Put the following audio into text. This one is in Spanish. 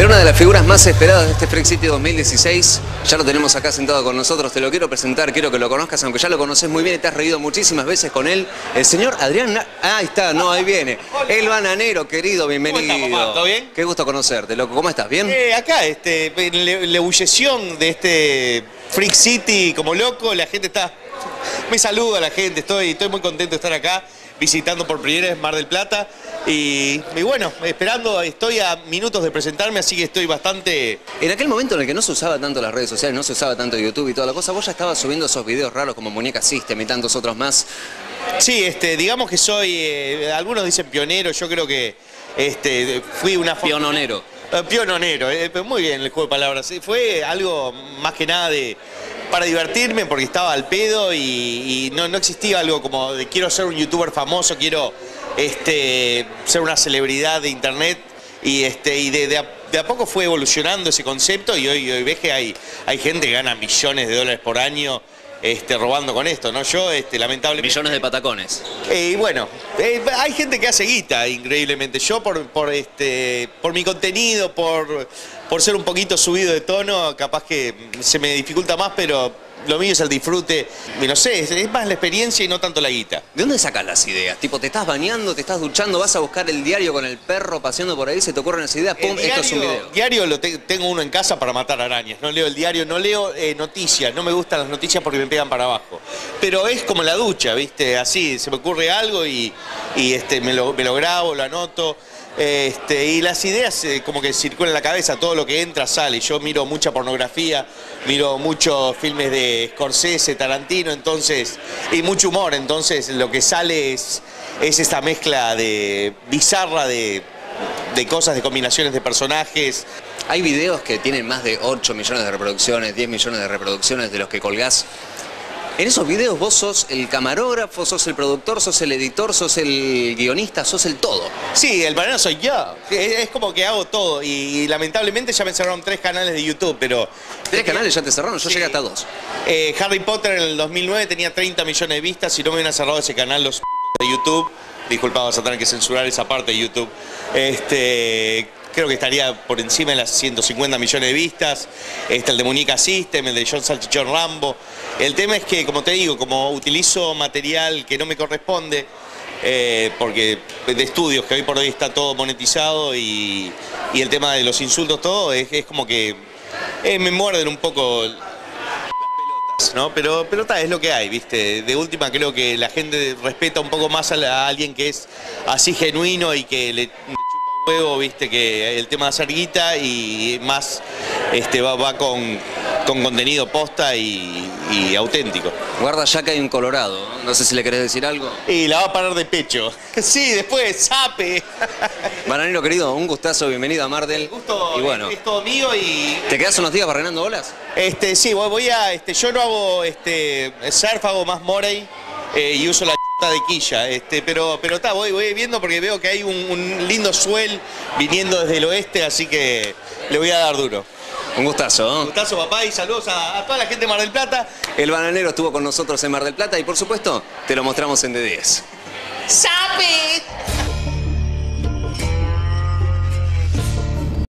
Pero una de las figuras más esperadas de este Freak City 2016, ya lo tenemos acá sentado con nosotros, te lo quiero presentar, quiero que lo conozcas, aunque ya lo conoces muy bien y te has reído muchísimas veces con él, el señor Adrián... Na- Ah, ahí está, no, ahí viene. El bananero, querido, bienvenido. ¿Cómo estás? ¿Todo bien? Qué gusto conocerte, loco. ¿Cómo estás? ¿Bien? Eh, acá, este, la ebullición de este Freak City como loco, la gente está. Me saluda la gente, estoy, estoy muy contento de estar acá, visitando por primera vez Mar del Plata. Y, y bueno, esperando, estoy a minutos de presentarme, así que estoy bastante. En aquel momento en el que no se usaba tanto las redes sociales, no se usaba tanto YouTube y toda la cosa, vos ya estabas subiendo esos videos raros como Muñeca System y tantos otros más. Sí, este, digamos que soy. eh, algunos dicen pionero, yo creo que este, fui una. Piononero. Eh, Piononero, eh, pero muy bien el juego de palabras. Fue algo más que nada de para divertirme porque estaba al pedo y, y no, no existía algo como de quiero ser un youtuber famoso, quiero este, ser una celebridad de internet y, este, y de, de a, de a poco fue evolucionando ese concepto y hoy, hoy ves que hay, hay gente que gana millones de dólares por año este, robando con esto, ¿no? Yo, este, lamentablemente... Millones de patacones. Eh, y bueno, eh, hay gente que hace guita, increíblemente. Yo por, por, este, por mi contenido, por, por ser un poquito subido de tono, capaz que se me dificulta más, pero lo mío es el disfrute. No sé, es, más la experiencia y no tanto la guita. ¿De dónde sacas las ideas? Tipo, te estás bañando, te estás duchando, vas a buscar el diario con el perro paseando por ahí, se te ocurren esas ideas, ¡pum! El Esto es un diario, video. diario lo te- tengo uno en casa para matar arañas. No leo el diario, no leo eh, noticias. No me gustan las noticias porque me pegan para abajo. Pero es como la ducha, ¿viste? Así, se me ocurre algo y, y, este, me, lo, me lo grabo, lo anoto. Este, y las ideas eh, como que circulan en la cabeza, todo lo que entra sale. Yo miro mucha pornografía, miro muchos filmes de Scorsese, Tarantino, entonces, y mucho humor, entonces lo que sale es, es esta mezcla de bizarra de, de cosas, de combinaciones de personajes. Hay videos que tienen más de 8 millones de reproducciones, 10 millones de reproducciones de los que colgás. En esos videos vos sos el camarógrafo, sos el productor, sos el editor, sos el guionista, sos el todo. Sí, el banano soy yo. Es, es como que hago todo y, lamentablemente ya me cerraron tres canales de YouTube, pero... Tres canales ya te cerraron, yo Sí. llegué hasta dos. Eh, Harry Potter en el 2009 tenía 30 millones de vistas, si no me hubieran cerrado ese canal los de YouTube, disculpa, vas a tener que censurar esa parte de YouTube, este, creo que estaría por encima de las 150 millones de vistas, este, el de Muñeca System, el de John Salchichón Rambo. El tema es que, como te digo, como utilizo material que no me corresponde, eh, porque de estudios que hoy por hoy está todo monetizado y, y el tema de los insultos, todo, es, como que eh, me muerden un poco pelotas, ¿no? Pero, pero ta, es lo que hay, ¿viste? De última creo que la gente respeta un poco más a, a alguien que es así genuino y que le, ¿viste? Que el tema de hacer guita y más este, va, va con, con contenido posta y, y auténtico. Guarda ya que hay un colorado, no sé si le querés decir algo. Y la va a parar de pecho. Sí, después, sape. Bananero querido, un gustazo, bienvenido a Mardel. Gusto, y bueno, es todo mío y ¿te quedás unos días barrenando bolas? Este, sí, voy, voy a, este, yo no hago este, surf, hago más morey eh, y uso la de quilla, este, pero, pero está, voy, voy viendo porque veo que hay un, un lindo suel viniendo desde el oeste, así que le voy a dar duro. Un gustazo. ¿eh? Gustazo papá y saludos a, a toda la gente de Mar del Plata. El bananero estuvo con nosotros en Mar del Plata y por supuesto te lo mostramos en D10. ¡Sape!